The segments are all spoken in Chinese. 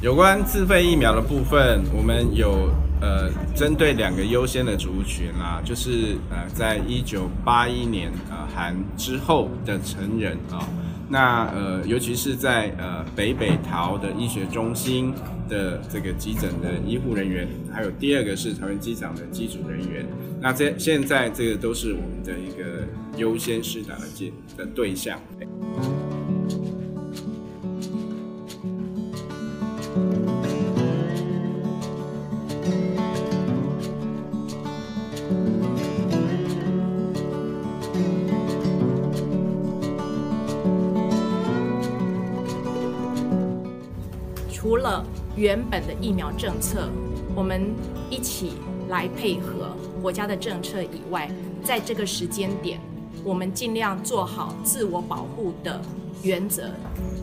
有关自费疫苗的部分，我们有呃针对两个优先的族群啦，就是呃在一九八一年呃含之后的成人啊，那呃尤其是在呃北北桃的医学中心的这个急诊的医护人员，还有第二个是桃园机场的机组人员，那这现在这个都是我们的一个优先施打的介的对象。除了原本的疫苗政策，我们一起来配合国家的政策以外，在这个时间点，我们尽量做好自我保护的原则。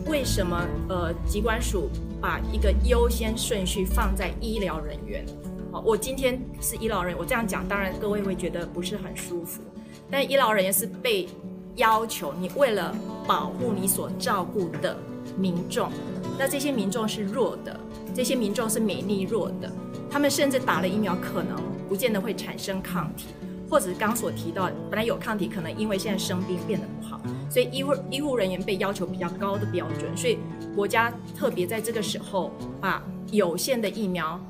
为什么呃，疾管署把一个优先顺序放在医疗人员？好，我今天是医疗人员，我这样讲，当然各位会觉得不是很舒服。但医疗人员是被要求，你为了保护你所照顾的民众，那这些民众是弱的，这些民众是免疫力弱的，他们甚至打了疫苗，可能不见得会产生抗体。或者刚所提到，本来有抗体，可能因为现在生病变得不好，所以医护医护人员被要求比较高的标准，所以国家特别在这个时候把有限的疫苗，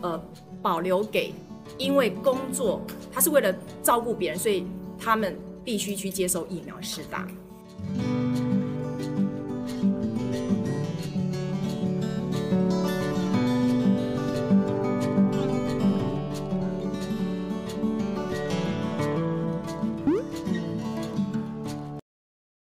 呃，保留给因为工作他是为了照顾别人，所以他们必须去接受疫苗施打。